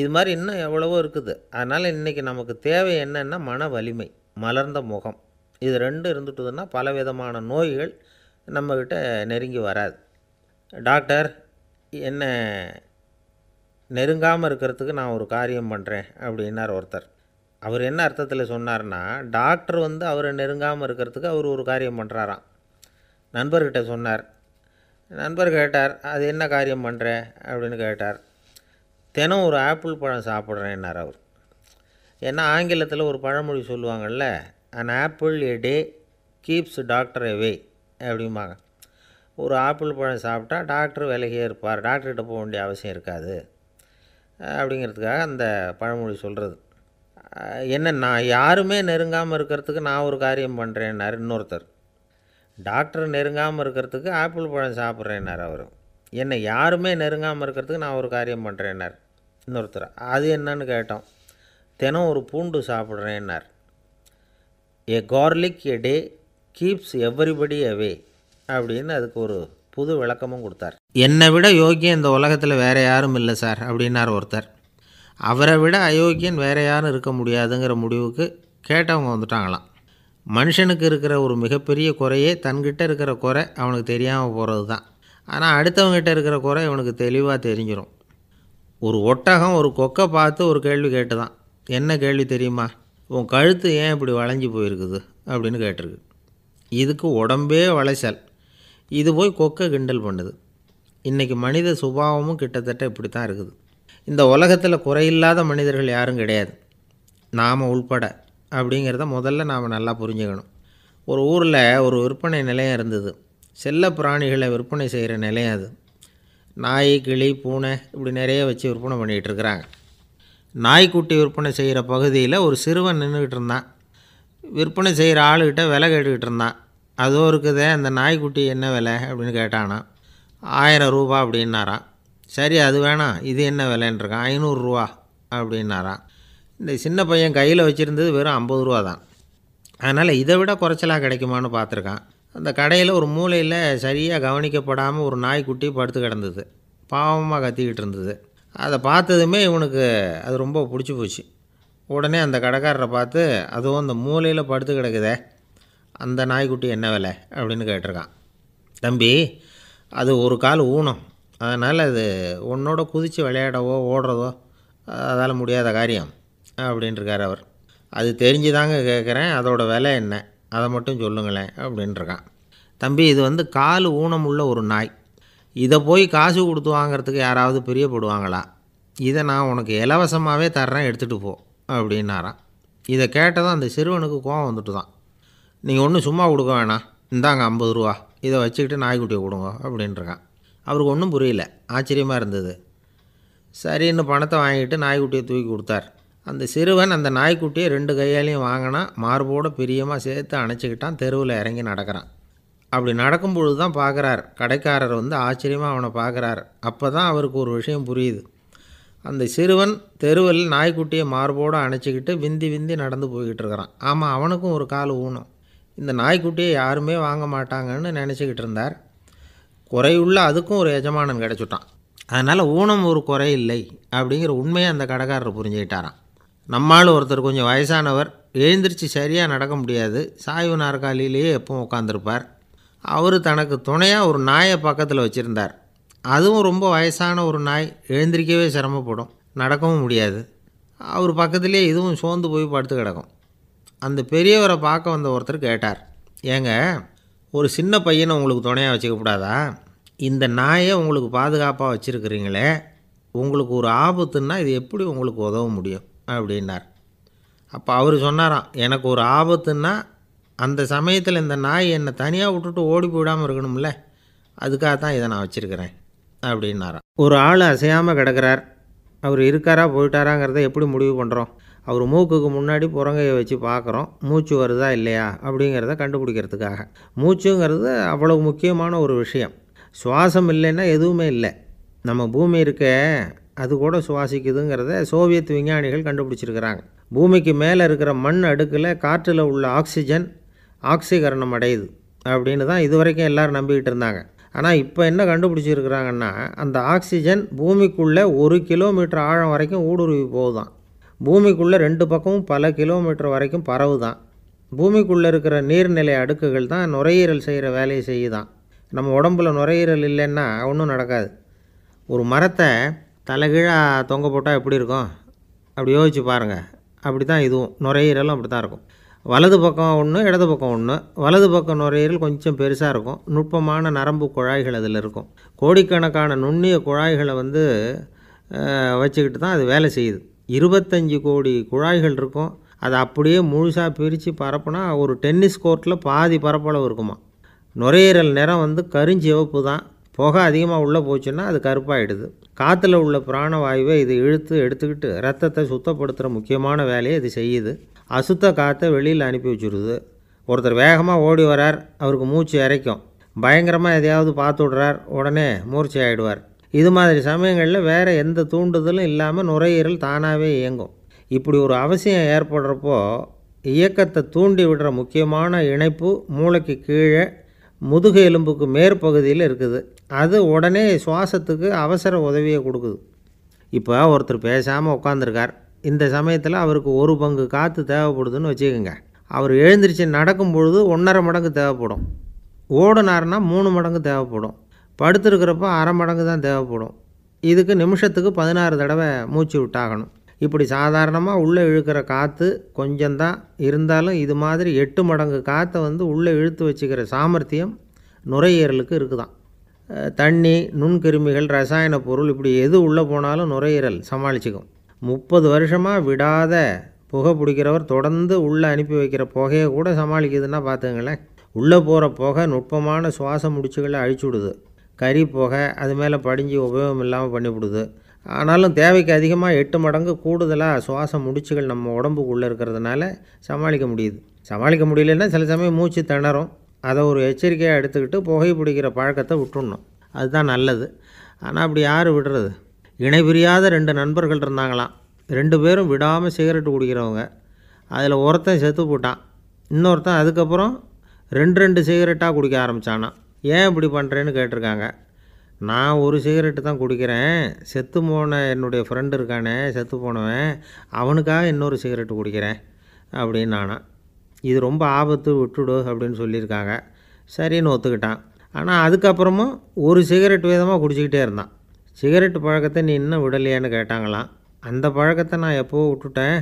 இது மாதிரி இன்னும் எவ்வளவோ இருக்குது. அதனால் இன்றைக்கி நமக்கு தேவை என்னென்னா மன வலிமை மலர்ந்த முகம். இது ரெண்டு இருந்துட்டுதுன்னா பலவிதமான நோய்கள் நம்மக்கிட்ட நெருங்கி வராது. டாக்டர் என்ன நெருங்காமல் இருக்கிறதுக்கு நான் ஒரு காரியம் பண்ணுறேன் அப்படின்னார் ஒருத்தர். அவர் என்ன அர்த்தத்தில் சொன்னார்னா டாக்டர் வந்து அவரை நெருங்காமல் இருக்கிறதுக்கு அவர் ஒரு காரியம் பண்ணுறாராம் நண்பர்கிட்ட சொன்னார். நண்பர் கேட்டார் அது என்ன காரியம் பண்ணுற அப்படின்னு கேட்டார். தினம் ஒரு ஆப்பிள் பழம் சாப்பிட்றேன்னார் அவர். ஏன்னா ஆங்கிலத்தில் ஒரு பழமொழி சொல்லுவாங்கள்ல an apple a day keeps doctor away அப்படிம்பாங்க. ஒரு ஆப்பிள் பழம் சாப்பிட்டா டாக்டர் விலகியே இருப்பார். டாக்டர்கிட்ட போக வேண்டிய அவசியம் இருக்காது. அப்படிங்கிறதுக்காக அந்த பழமொழி சொல்கிறது என்ன நான் யாருமே நெருங்காமல் இருக்கிறதுக்கு நான் ஒரு காரியம் பண்ணுறேன்னார் இன்னொருத்தர். டாக்டர் நெருங்காமல் இருக்கிறதுக்கு ஆப்பிள் பழம் சாப்பிட்றேன்னார் அவர். என்னை யாருமே நெருங்காமல் இருக்கிறதுக்கு நான் ஒரு காரியம் பண்ணுறேன்னார் இன்னொருத்தர். அது என்னன்னு கேட்டோம். தினம் ஒரு பூண்டு சாப்பிட்றேன்னார். A garlic a day keeps everybody away அப்படின்னு அதுக்கு ஒரு புது விளக்கமும் கொடுத்தார். என்னை விட யோக்கியம் இந்த உலகத்தில் வேறு யாரும் இல்லை சார் அப்படின்னார் ஒருத்தர். அவரை விட அயோக்கியன் வேறு யாரும் இருக்க முடியாதுங்கிற முடிவுக்கு கேட்டவங்க வந்துட்டாங்களாம். மனுஷனுக்கு இருக்கிற ஒரு மிகப்பெரிய குறையே தன்கிட்ட இருக்கிற குறை அவனுக்கு தெரியாமல் போகிறது தான் ஆனால் அடுத்தவங்ககிட்ட இருக்கிற குறை இவனுக்கு தெளிவாக தெரிஞ்சிடும் ஒரு ஒட்டகம் ஒரு கொக்கை பார்த்து ஒரு கேள்வி கேட்டு தான் என்ன கேள்வி தெரியுமா? உன் கழுத்து ஏன் இப்படி வளைஞ்சி போயிருக்குது? அப்படின்னு கேட்டிருக்கு. இதுக்கு உடம்பே வளைச்சல். இது போய் கொக்கை கிண்டல் பண்ணுது. இன்றைக்கி மனித சுபாவமும் கிட்டத்தட்ட இப்படி தான் இருக்குது. இந்த உலகத்தில் குறையில்லாத மனிதர்கள் யாரும் கிடையாது. நாம் உள்பட அப்படிங்கிறத முதல்ல நாம் நல்லா புரிஞ்சுக்கணும். ஒரு ஊரில் ஒரு விற்பனை நிலையம் இருந்தது. செல்ல பிராணிகளை விற்பனை செய்கிற நிலையம் அது. நாய் கிளி பூனை இப்படி நிறைய வச்சு விற்பனை பண்ணிகிட்ருக்குறாங்க நாய்க்குட்டி விற்பனை செய்கிற பகுதியில் ஒரு சிறுவன் நின்றுக்கிட்டு இருந்தான். விற்பனை செய்கிற ஆளுகிட்ட விலை கேட்டுக்கிட்டு இருந்தான். அதோ இருக்குதே அந்த நாய்க்குட்டி என்ன விலை அப்படின்னு கேட்டானா. ஆயிரம் ரூபா அப்படின்னாரான் சரி அது வேணாம் இது என்ன விலைன்றிருக்கான். ஐநூறுரூவா அப்படின்னாரான் இந்த சின்ன பையன் கையில் வச்சுருந்தது வெறும் ஐம்பது ரூபா தான். அதனால் இதை விட குறைச்சலாக கிடைக்குமான்னு பார்த்துருக்கான். அந்த கடையில் ஒரு மூலையில் சரியாக கவனிக்கப்படாமல் ஒரு நாய்க்குட்டி படுத்து கிடந்தது. பாவமாக கத்திக்கிட்டு இருந்தது. அதை பார்த்ததுமே இவனுக்கு அது ரொம்ப பிடிச்சி போச்சு. உடனே அந்த கடைக்காரரை பார்த்து அதுவும் அந்த மூலையில் படுத்து கிடக்குதே அந்த நாய்க்குட்டி என்ன விலை அப்படின்னு கேட்டிருக்கான். தம்பி அது ஒரு கால் ஊனம். அதனால் அது உன்னோட குதித்து விளையாடவோ ஓடுறதோ அதால் முடியாத காரியம் அப்படின்ட்டுருக்கார் அவர். அது தெரிஞ்சு தாங்க கேட்குறேன் அதோட விலை என்ன அதை மட்டும் சொல்லுங்களேன் அப்படின்ட்டுருக்கான் தம்பி இது வந்து கால் ஊனம் உள்ள ஒரு நாய். இதை போய் காசு கொடுத்து வாங்கிறதுக்கு யாராவது பிரியப்படுவாங்களா? இதை நான் உனக்கு இலவசமாகவே தர்றேன் எடுத்துகிட்டு போ அப்படின்னாரான் இதை கேட்டதும் அந்த சிறுவனுக்கு கோவம் வந்துட்டு தான் நீங்கள் ஒன்றும் சும்மா கொடுக்க வேணாம். இந்தாங்க ஐம்பது ரூபா. இதை வச்சுக்கிட்டு நாய்க்குட்டியை கொடுங்க அப்படின்ட்டுருக்கான் அவருக்கு ஒன்றும் புரியல. ஆச்சரியமாக இருந்தது. சரின்னு பணத்தை வாங்கிட்டு நாய்க்குட்டியை தூக்கி கொடுத்தார். அந்த சிறுவன் அந்த நாய்க்குட்டியை ரெண்டு கையாலையும் வாங்கினா மார்போட பிரியமாக சேர்த்து அணைச்சிக்கிட்டான். தெருவில் இறங்கி நடக்கிறான். அப்படி நடக்கும்பொழுது தான் பார்க்குறார். கடைக்காரர் வந்து ஆச்சரியமாக அவனை பார்க்குறார். அப்போ தான் அவருக்கு ஒரு விஷயம் புரியுது. அந்த சிறுவன் தெருவில் நாய்க்குட்டியை மார்போடு அணைச்சிக்கிட்டு விந்தி விந்தி நடந்து போய்கிட்டு இருக்கிறான். ஆமாம் அவனுக்கும் ஒரு கால் ஊனும் இந்த நாய்க்குட்டியை யாருமே வாங்க மாட்டாங்கன்னு நினச்சிக்கிட்டு இருந்தார். குறையுள்ள அதுக்கும் ஒரு எஜமானன் கிடச்சிட்டான். அதனால் ஊனம் ஒரு குறை இல்லை அப்படிங்கிற உண்மையை அந்த கடைக்காரர் புரிஞ்சுக்கிட்டாராம். நம்மால் ஒருத்தர் கொஞ்சம் வயசானவர் எழுந்திரிச்சு சரியாக நடக்க முடியாது சாய்வு நாற்காலியிலேயே எப்பவும் உட்காந்துருப்பார் அவர் தனக்கு துணையாக ஒரு நாயை பக்கத்தில் வச்சுருந்தார். அதுவும் ரொம்ப வயசான ஒரு நாய் எழுந்திரிக்கவே சிரமப்படும் நடக்கவும் முடியாது. அவர் பக்கத்திலே இதுவும் சோர்ந்து போய் படுத்து கிடக்கும். அந்த பெரியவரை பார்க்க வந்த ஒருத்தர் கேட்டார். ஏங்க ஒரு சின்ன பையனை உங்களுக்கு துணையாக வச்சுக்கக்கூடாதா இந்த நாயை உங்களுக்கு பாதுகாப்பாக வச்சுருக்கிறீங்களே உங்களுக்கு ஒரு ஆபத்துன்னா இது எப்படி உங்களுக்கு உதவ முடியும்? அப்படின்னார். அப்போ அவர் சொன்னாராம் எனக்கு ஒரு ஆபத்துன்னா அந்த சமயத்தில் இந்த நாய் என்னை தனியாக விட்டுட்டு ஓடி போயிடாமல் இருக்கணும்ல அதுக்காக தான் இதை நான் வச்சுருக்கிறேன் அப்படின்னாராம். ஒரு ஆள் அசையாமல் கிடக்கிறார். அவர் இருக்காரா போயிட்டாராங்கிறத எப்படி முடிவு பண்ணுறோம் அவர் மூக்குக்கு முன்னாடி புறங்கையை வச்சு பார்க்குறோம். மூச்சு வருதா இல்லையா? அப்படிங்கிறத கண்டுபிடிக்கிறதுக்காக. மூச்சுங்கிறது அவ்வளவு முக்கியமான ஒரு விஷயம். சுவாசம் இல்லைன்னா எதுவுமே இல்லை. நம்ம பூமி இருக்க அது கூட சுவாசிக்குதுங்கிறத சோவியத் விஞ்ஞானிகள் கண்டுபிடிச்சிருக்கிறாங்க. பூமிக்கு மேலே இருக்கிற மண் அடுக்கில் காற்றில் உள்ள ஆக்சிஜன் ஆக்சிகரணம் அடையுது அப்படின்னு தான் இது வரைக்கும் எல்லோரும் நம்பிக்கிட்டு இருந்தாங்க. ஆனால் இப்போ என்ன கண்டுபிடிச்சிருக்கிறாங்கன்னா அந்த ஆக்சிஜன் பூமிக்குள்ளே ஒரு கிலோமீட்டர் ஆழம் வரைக்கும் ஊடுருவி போகுதான். பூமிக்குள்ளே ரெண்டு பக்கமும் பல கிலோமீட்டர் வரைக்கும் பரவு தான் பூமிக்குள்ளே இருக்கிற நீர்நிலை அடுக்குகள் தான் நுரையீரல் செய்கிற வேலையை செய்யுதான். நம்ம உடம்புல நுரையீரல் இல்லைன்னா ஒன்றும் நடக்காது. ஒரு மரத்தை தலைகீழாக தொங்க போட்டால் எப்படி இருக்கும்? அப்படி யோசிச்சு பாருங்கள் அப்படி தான் இதுவும். நுரையீரலும் அப்படி தான் இருக்கும். வலது பக்கம் ஒன்று இடது பக்கம் ஒன்று வலது பக்கம் நுரையீரல் கொஞ்சம் பெருசாக இருக்கும். நுட்பமான நரம்பு குழாய்கள் அதில் இருக்கும். கோடிக்கணக்கான நுண்ணிய குழாய்களை வந்து வச்சுக்கிட்டு தான் அது வேலை செய்யுது. இருபத்தஞ்சி கோடி குழாய்கள் இருக்கும். அதை அப்படியே முழுசாக பிரித்து பரப்புனா ஒரு டென்னிஸ் கோர்ட்டில் பாதி பரப்பளவு இருக்குமா? நுரையீரல் நிறம் வந்து கருஞ்சிவப்பு தான். புகை அதிகமாக உள்ளே போச்சுன்னா அது கருப்பாயிடுது. காற்றுல உள்ள பிராணவாயுவை இது இழுத்து எடுத்துக்கிட்டு ரத்தத்தை சுத்தப்படுத்துகிற முக்கியமான வேலையை இது செய்யுது. அசுத்த காற்றை வெளியில் அனுப்பி வச்சுருது. ஒருத்தர் வேகமாக ஓடி வரார். அவருக்கு மூச்சு இறைக்கும் பயங்கரமாக எதையாவது பார்த்து விடுறார். உடனே மூர்ச்சி ஆகிடுவார் இது மாதிரி சமயங்களில் வேறு எந்த தூண்டுதலும் இல்லாமல் நுரையீரல் தானாகவே இயங்கும். இப்படி ஒரு அவசியம் ஏற்படுறப்போ இயக்கத்தை தூண்டி விடுற முக்கியமான இணைப்பு மூளைக்கு கீழே முதுகு எலும்புக்கு மேற்பகுதியில் இருக்குது. அது உடனே சுவாசத்துக்கு அவசர உதவியை கொடுக்குது. இப்போ ஒருத்தர் பேசாமல் உட்காந்துருக்கார் இந்த சமயத்தில் அவருக்கு ஒரு பங்கு காற்று தேவைப்படுதுன்னு வச்சுக்கோங்க. அவர் எழுந்திரிச்சு நடக்கும் பொழுது ஒன்றரை மடங்கு தேவைப்படும். ஓடினார்னா மூணு மடங்கு தேவைப்படும். படுத்துருக்கிறப்போ அரை மடங்கு தான் தேவைப்படும். இதுக்கு நிமிஷத்துக்கு பதினாறு தடவை மூச்சு விட்டாகணும். இப்படி சாதாரணமாக உள்ளே இழுக்கிற காற்று கொஞ்சம்தான் இருந்தாலும் இது மாதிரி எட்டு மடங்கு காற்றை வந்து உள்ளே இழுத்து வச்சுக்கிற சாமர்த்தியம் நுரையீரலுக்கு இருக்குதான். தண்ணி நுண்கிருமிகள் ரசாயன பொருள் இப்படி எது உள்ளே போனாலும் நுரையீரல் சமாளிச்சுக்கும். முப்பது வருஷமாக விடாத புகை பிடிக்கிறவர் தொடர்ந்து உள்ளே அனுப்பி வைக்கிற புகையை கூட சமாளிக்குதுன்னா பார்த்துங்களேன். உள்ளே போகிற புகை நுட்பமான சுவாச முடிச்சுகளை அழிச்சு விடுது. கறி புகை அது மேலே படிஞ்சு உபயோகம் இல்லாமல் பண்ணிவிடுது. ஆனாலும் தேவைக்கு அதிகமாக எட்டு மடங்கு கூடுதலாக சுவாச முடிச்சுகள் நம்ம உடம்புக்குள்ளே இருக்கிறதுனால சமாளிக்க முடியுது. சமாளிக்க முடியலன்னா சில சமயம் மூச்சு திணறும். அதை ஒரு எச்சரிக்கையாக எடுத்துக்கிட்டு புகை பிடிக்கிற பழக்கத்தை விட்டுடணும் அதுதான் நல்லது. ஆனால் அப்படி யார் விடுறது? இணை பிரியாத ரெண்டு நண்பர்கள் இருந்தாங்களாம். ரெண்டு பேரும் விடாமல் சிகரெட்டு குடிக்கிறவங்க. அதில் ஒருத்தன் செத்து போட்டான். இன்னொருத்தன் அதுக்கப்புறம் ரெண்டு ரெண்டு சிகரெட்டாக குடிக்க ஆரம்பித்தானான் ஏன் இப்படி பண்ணுறேன்னு கேட்டிருக்காங்க. நான் ஒரு சிகரெட்டு தான் குடிக்கிறேன். செத்து போன என்னுடைய ஃப்ரெண்டு இருக்கானே செத்து போனவன் அவனுக்காக இன்னொரு சிகரெட்டு குடிக்கிறேன் அப்படின்னு நானான் இது ரொம்ப ஆபத்து விட்டுடு அப்படின்னு சொல்லியிருக்காங்க. சரின்னு ஒத்துக்கிட்டான். ஆனால் அதுக்கப்புறமும் ஒரு சிகரெட் விதமாக குடிச்சிக்கிட்டே இருந்தான். சிகரெட் பழக்கத்தை நீ இன்னும் விடலையான்னு கேட்டாங்களாம். அந்த பழக்கத்தை நான் எப்போ விட்டுட்டேன்.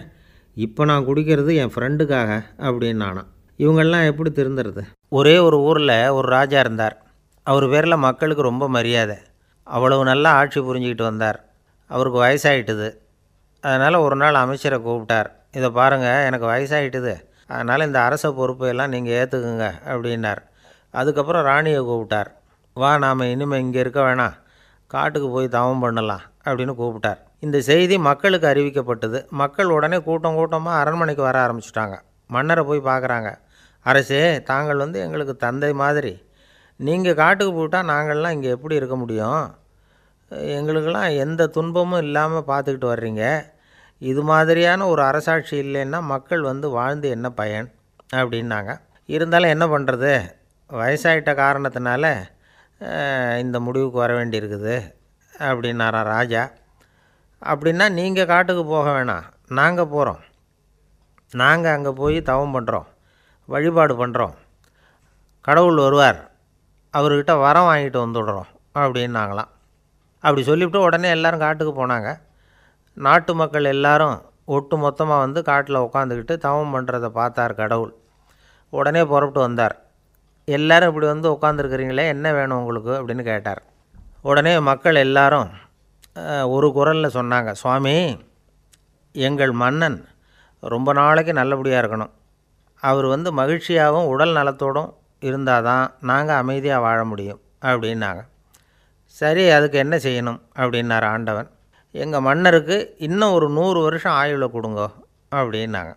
இப்போ நான் குடிக்கிறது என் ஃப்ரெண்டுக்காக அப்படின்னு நானான் இவங்கெல்லாம் எப்படி திருந்துறது? ஒரே ஒரு ஊரில் ஒரு ராஜா இருந்தார். அவர் பேரில் மக்களுக்கு ரொம்ப மரியாதை. அவ்வளவு நல்லா ஆட்சி புரிஞ்சுக்கிட்டு வந்தார். அவருக்கு வயசாயிட்டுது. அதனால் ஒரு நாள் அமைச்சரை கூப்பிட்டார். இதை பாருங்கள் எனக்கு வயசாயிட்டுது. அதனால் இந்த அரச பொறுப்பையெல்லாம் நீங்கள் ஏற்றுக்குங்க அப்படின்னார். அதுக்கப்புறம் ராணியை கூப்பிட்டார். வா நாம் இனிமேல் இங்கே இருக்க வேணாம். காட்டுக்கு போய் தவம் பண்ணலாம் அப்படின்னு கூப்பிட்டார். இந்த செய்தி மக்களுக்கு அறிவிக்கப்பட்டது. மக்கள் உடனே கூட்டம் கூட்டமாக அரண்மனைக்கு வர ஆரம்பிச்சிட்டாங்க. மன்னரை போய் பார்க்குறாங்க அரசே தாங்கள் வந்து எங்களுக்கு தந்தை மாதிரி. நீங்கள் காட்டுக்கு போயிட்டால் நாங்கள்லாம் இங்கே எப்படி இருக்க முடியும்? எங்களுக்கெல்லாம் எந்த துன்பமும் இல்லாமல் பார்த்துக்கிட்டு வர்றீங்க. இது மாதிரியான ஒரு அரசாட்சி இல்லைன்னா மக்கள் வந்து வாழ்ந்து என்ன பயன்? அப்படின்னாங்க. இருந்தாலும் என்ன பண்ணுறது வயசாயிட்ட காரணத்தினால இந்த முடிவுக்கு வர வேண்டியிருக்குது அப்படின்னாரா ராஜா. அப்படின்னா நீங்கள் காட்டுக்கு போக வேணாம். நாங்கள் போகிறோம் நாங்கள் அங்கே போய் தவம் பண்ணுறோம் வழிபாடு பண்ணுறோம் கடவுள் வருவார். அவர்கிட்ட வரம் வாங்கிட்டு வந்துடுறோம் அப்படின்னாங்களாம். அப்படி சொல்லிவிட்டு உடனே எல்லோரும் காட்டுக்கு போனாங்க. நாட்டு மக்கள் எல்லாரும் ஒட்டு மொத்தமாக வந்து காட்டில் உட்காந்துக்கிட்டு தவம் பண்ணுறதை பார்த்தார் கடவுள். உடனே புறப்பட்டு வந்தார். எல்லோரும் இப்படி வந்து உட்காந்துருக்குறீங்களே என்ன வேணும் உங்களுக்கு அப்படின்னு கேட்டார். உடனே மக்கள் எல்லாரும் ஒரு குரலில் சொன்னாங்க சுவாமி எங்கள் மன்னன் ரொம்ப நாளைக்கு நல்லபடியாக இருக்கணும். அவர் வந்து மகிழ்ச்சியாகவும் உடல் நலத்தோடும் இருந்தால் தான் நாங்கள் அமைதியாக வாழ முடியும் அப்படின்னாங்க. சரி அதுக்கு என்ன செய்யணும்? அப்படின்னார் ஆண்டவன். எங்கள் மன்னருக்கு இன்னும் ஒரு நூறு வருஷம் ஆயுளை கொடுங்க அப்படின்னாங்க.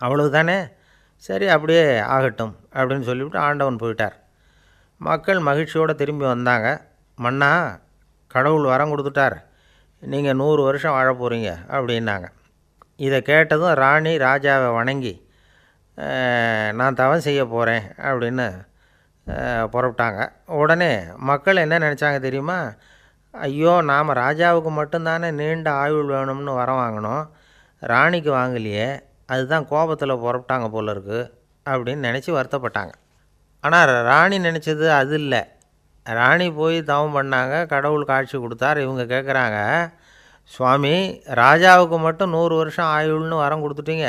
அவ்வளவுதானே? சரி அப்படியே ஆகட்டும் அப்படின்னு சொல்லிவிட்டு ஆண்டவன் போயிட்டார். மக்கள் மகிழ்ச்சியோடு திரும்பி வந்தாங்க. மன்னா கடவுள் வரம் கொடுத்துட்டார். நீங்கள் நூறு வருஷம் வாழ போகிறீங்க அப்படின்னாங்க. இதை கேட்டதும் ராணி ராஜாவை வணங்கி நான் தவம் செய்ய போகிறேன் அப்படின்னு புறப்பட்டாங்க. உடனே மக்கள் என்ன நினச்சாங்க தெரியுமா? ஐயோ நாம் ராஜாவுக்கு மட்டும்தானே நீண்ட ஆயுள் வேணும்னு வரம் வாங்கினோம். ராணிக்கு வாங்கலையே. அதுதான் கோபத்தில் புறப்பட்டாங்க போல இருக்கு அப்படின்னு நினச்சி வருத்தப்பட்டாங்க. ஆனால் ராணி நினச்சது அது இல்லை. ராணி போய் தவம் பண்ணாங்க கடவுள் காட்சி கொடுத்தார். இவங்க கேட்குறாங்க சுவாமி ராஜாவுக்கு மட்டும் நூறு வருஷம் ஆயுள்னு வரம் கொடுத்துட்டீங்க.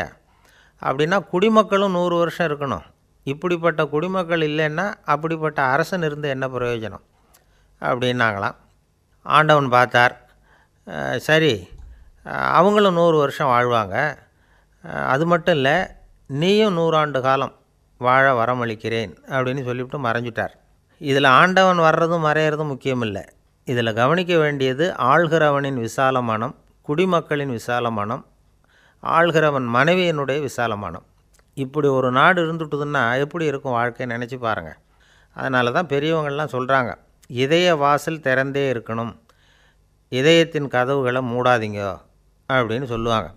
அப்படின்னா குடிமக்களும் நூறு வருஷம் இருக்கணும். இப்படிப்பட்ட குடிமக்கள் இல்லைன்னா அப்படிப்பட்ட அரசன் இருந்து என்ன பிரயோஜனம்? அப்படின்னாங்களாம். ஆண்டவன் பார்த்தார் சரி அவங்களும் நூறு வருஷம் வாழ்வாங்க. அது மட்டும் இல்லை நீயும் நூறாண்டு காலம் வாழ வரமளிக்கிறேன் அப்படின்னு சொல்லிவிட்டு மறைஞ்சிட்டார். இதில் ஆண்டவன் வர்றதும் மறையிறதும் முக்கியம் இல்லை. இதில் கவனிக்க வேண்டியது ஆள்கிறவனின் விசால மனம் குடிமக்களின் விசால மனம் ஆள்கிறவன் மனைவியினுடைய விசாலமானம். இப்படி ஒரு நாடு இருந்துட்டுதுன்னா எப்படி இருக்கும் வாழ்க்கை நினச்சி பாருங்கள் அதனால தான் பெரியவங்கள்லாம் சொல்கிறாங்க இதய வாசல் திறந்தே இருக்கணும். இதயத்தின் கதவுகளை மூடாதீங்க அப்படின்னு சொல்லுவாங்க.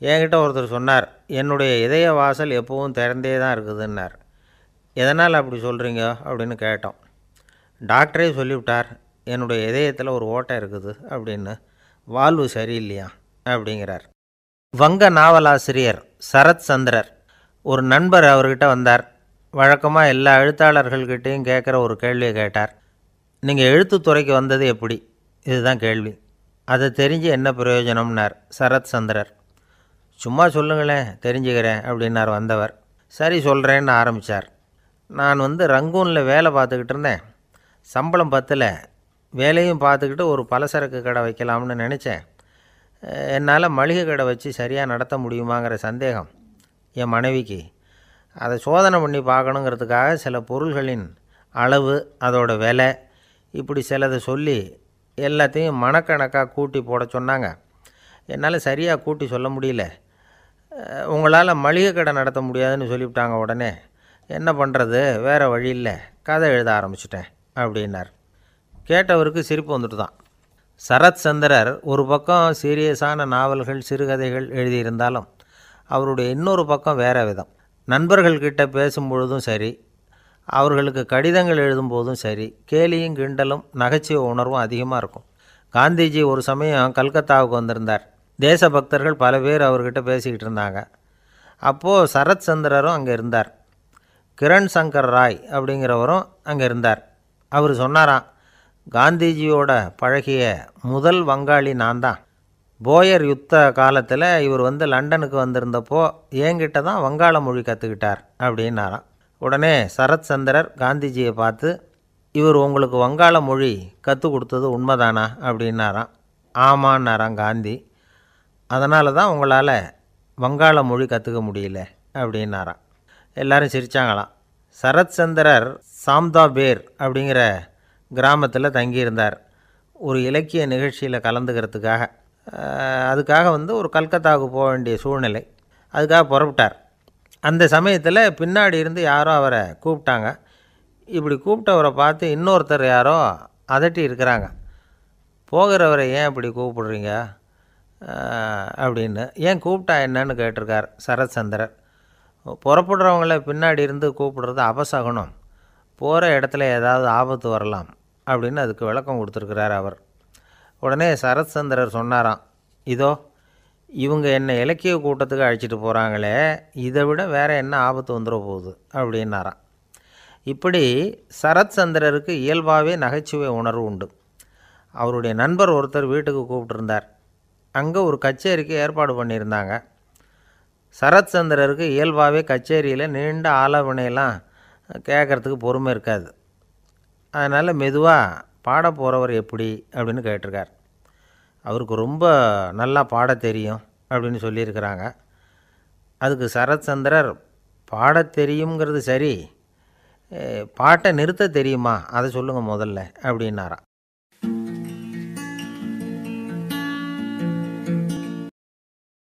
என்கிட்ட ஒருத்தர் சொன்னார் என்னுடைய இதய வாசல் எப்பவும் திறந்தே தான் இருக்குதுன்னார். எதனால் அப்படி சொல்கிறீங்க அப்படின்னு கேட்டோம். டாக்டரே சொல்லிவிட்டார் என்னுடைய இதயத்தில் ஒரு ஓட்டை இருக்குது அப்படின்னு. வாழ்வு சரியில்லையா? அப்படிங்கிறார். வங்க நாவலாசிரியர் சரத் சந்திரர். ஒரு நண்பர் அவர்கிட்ட வந்தார். வழக்கமாக எல்லா எழுத்தாளர்கள்கிட்டையும் கேட்குற ஒரு கேள்வியை கேட்டார். நீங்கள் எழுத்துத்துறைக்கு வந்தது எப்படி? இதுதான் கேள்வி. அதை தெரிஞ்சு என்ன பிரயோஜனம்னார்? சரத் சந்திரர். சும்மா சொல்லுங்களேன் தெரிஞ்சுக்கிறேன் அப்படின்னார் வந்தவர். சரி சொல்கிறேன்னு ஆரம்பித்தார் நான் வந்து ரங்கூனில் வேலை பார்த்துக்கிட்டு இருந்தேன். சம்பளம் பத்தில் வேலையும் பார்த்துக்கிட்டு ஒரு பலசரக்கு கடை வைக்கலாம்னு நினச்சேன். என்னால் மளிகை கடை வச்சு சரியாக நடத்த முடியுமாங்கிற சந்தேகம் என் மனைவிக்கு. அதை சோதனை பண்ணி பார்க்கணுங்கிறதுக்காக சில பொருள்களின் அளவு அதோட விலை இப்படி சிலதை சொல்லி எல்லாத்தையும் மனக்கணக்காக கூட்டி போட சொன்னாங்க. என்னால் சரியாக கூட்டி சொல்ல முடியல. உங்களால் மளிகை கடை நடத்த முடியாதுன்னு சொல்லிவிட்டாங்க உடனே. என்ன பண்ணுறது? வேறு வழி இல்லை. கதை எழுத ஆரம்பிச்சிட்டேன் அப்படின்னார். கேட்டவருக்கு சிரிப்பு வந்துட்டு தான். சரத் சந்திரர் ஒரு பக்கம் சீரியஸான நாவல்கள் சிறுகதைகள் எழுதியிருந்தாலும் அவருடைய இன்னொரு பக்கம் வேறு விதம். நண்பர்கள்கிட்ட பேசும்பொழுதும் சரி அவர்களுக்கு கடிதங்கள் எழுதும்போதும் சரி கேலியும் கிண்டலும் நகைச்சுவை உணர்வும் அதிகமாக இருக்கும். காந்திஜி ஒரு சமயம் கல்கத்தாவுக்கு வந்திருந்தார். தேசபக்தர்கள் பல பேர் அவர்கிட்ட பேசிக்கிட்டு இருந்தாங்க. அப்போது சரத் சந்திரரும் அங்கே இருந்தார். கிரண் சங்கர் ராய் அப்படிங்கிறவரும் அங்கே இருந்தார். அவர் சொன்னாராம் காந்திஜியோட பழகிய முதல் வங்காளி நான் தான். போயர் யுத்த காலத்தில் இவர் வந்து லண்டனுக்கு வந்திருந்தப்போ என்கிட்ட தான் வங்காள மொழி கற்றுக்கிட்டார் அப்படின்னாராம். உடனே சரத் சந்திரர் காந்திஜியை பார்த்து இவர் உங்களுக்கு வங்காள மொழி கற்றுக் கொடுத்தது உண்மைதானா? அப்படின்னாராம். ஆமான்னாராம் காந்தி. அதனால தான் உங்களால் வங்காள மொழி கற்றுக்க முடியல அப்படின்னாராம். எல்லாரும் சிரித்தாங்களாம் சரத் சந்திரர் சாம்தா பேர் அப்படிங்கிற கிராமத்தில் தங்கியிருந்தார். ஒரு இலக்கிய நிகழ்ச்சியில் கலந்துக்கிறதுக்காக. அதுக்காக வந்து ஒரு கல்கத்தாவுக்கு போக வேண்டிய சூழ்நிலை. அதுக்காக புறப்பட்டார். அந்த சமயத்தில் பின்னாடி இருந்து யாரோ அவரை கூப்பிட்டாங்க. இப்படி கூப்பிட்டவரை பார்த்து இன்னொருத்தர் யாரோ அதட்டி இருக்கிறாங்க. போகிறவரை ஏன் இப்படி கூப்பிடுறீங்க? அப்படின்னு. ஏன் கூப்பிட்டா என்னன்னு? கேட்டிருக்கார் சரத் சந்திரர் புறப்படுறவங்கள பின்னாடி இருந்து கூப்பிடுறது அபசகுணம் போகிற இடத்துல ஏதாவது ஆபத்து வரலாம் அப்படின்னு அதுக்கு விளக்கம் கொடுத்துருக்கிறார் அவர். உடனே சரத் சந்திரர் சொன்னாராம் இதோ இவங்க என்னை இலக்கிய கூட்டத்துக்கு அழைச்சிட்டு போகிறாங்களே இதை விட வேறு என்ன ஆபத்து வந்துட போகுது? அப்படின்னாராம். இப்படி சரத் சந்திரருக்கு இயல்பாகவே நகைச்சுவை உணர்வு உண்டு. அவருடைய நண்பர் ஒருத்தர் வீட்டுக்கு கூப்பிட்டுருந்தார். அங்கே ஒரு கச்சேரிக்கு ஏற்பாடு பண்ணியிருந்தாங்க. சரத்சந்திரருக்கு இயல்பாகவே கச்சேரியில் நீண்ட ஆலோசனையெல்லாம் கேட்குறதுக்கு பொறுமை இருக்காது. அதனால் மெதுவாக பாட போகிறவர் எப்படி அப்படின்னு கேட்டிருக்கார். அவருக்கு ரொம்ப நல்லா பாட தெரியும் அப்படின்னு சொல்லியிருக்கிறாங்க. அதுக்கு சரத் சந்திரர் பாடத் தெரியுங்கிறது சரி பாட்டை நிறுத்த தெரியுமா? அதை சொல்லுங்கள் முதல்ல அப்படின்னாராம்.